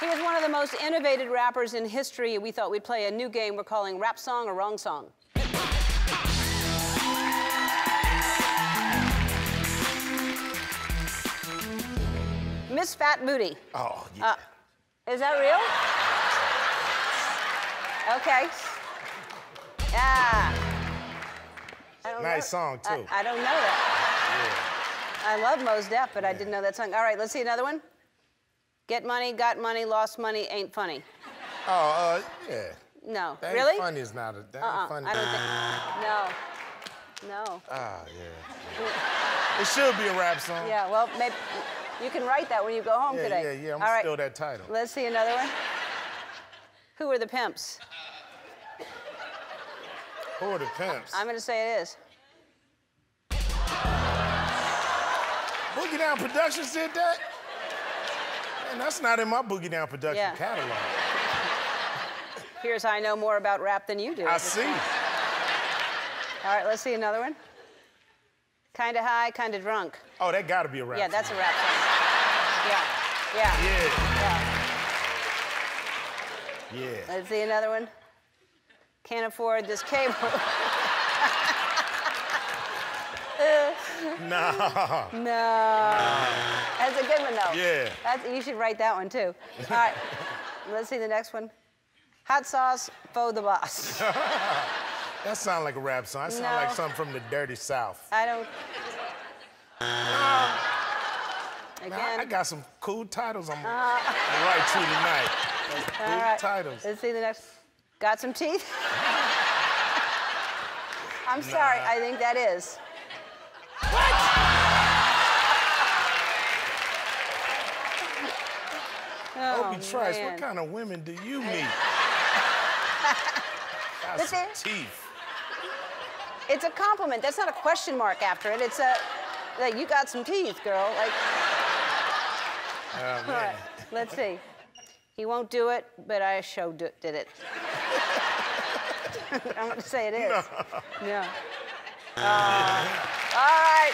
He was one of the most innovative rappers in history. We thought we'd play a new game we're calling Rap Song or Wrong Song. Miss Fat Booty. Oh, yeah. Uh, is that real? Okay. Yeah. Nice know. song, too. I, I don't know that. I love Mos Def, but I didn't know that song. All right, let's see another one. Get money, got money, lost money, ain't funny. Oh, uh, yeah. No. That really? Ain't funny is not a. That Uh-uh. ain't funny. I don't think. No. No. Ah, yeah. it should be a rap song. Yeah. Well, maybe you can write that when you go home yeah, today. yeah, yeah. I'm All gonna right. steal that title. Let's see another one. Who are the pimps? Who are the pimps? I'm gonna say it is. Boogie Down Productions did that? That's not in my Boogie Down Production Yeah. catalog. Here's how I know more about rap than you do. I see. point. All right, let's see another one. Kinda high, kinda drunk. Oh, that gotta be a rap Yeah, song. that's a rap song. Yeah. Yeah. Yeah. Yeah. Yeah. Let's see another one. Can't afford this cable. Nah. no. A good one though. Yeah. That's, you should write that one too. All right. Let's see the next one. Hot sauce, faux the boss. That sounds like a rap song. That sounds No. like something from the dirty South. I don't. Now, Again. I got some cool titles I'm gonna Uh, write to tonight. Cool all right. titles. Let's see the next. Got some teeth? I'm sorry. I think that is. Trice, what kind of women do you meet? some teeth. It's a compliment. That's not a question mark after it. It's a, like, you got some teeth, girl. Like, Oh, all right, let's see. He won't do it, but I show did it. I'm gonna say it is. Yeah. Uh, all right.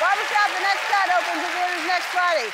Barbershop, the next cut opens at the next Friday.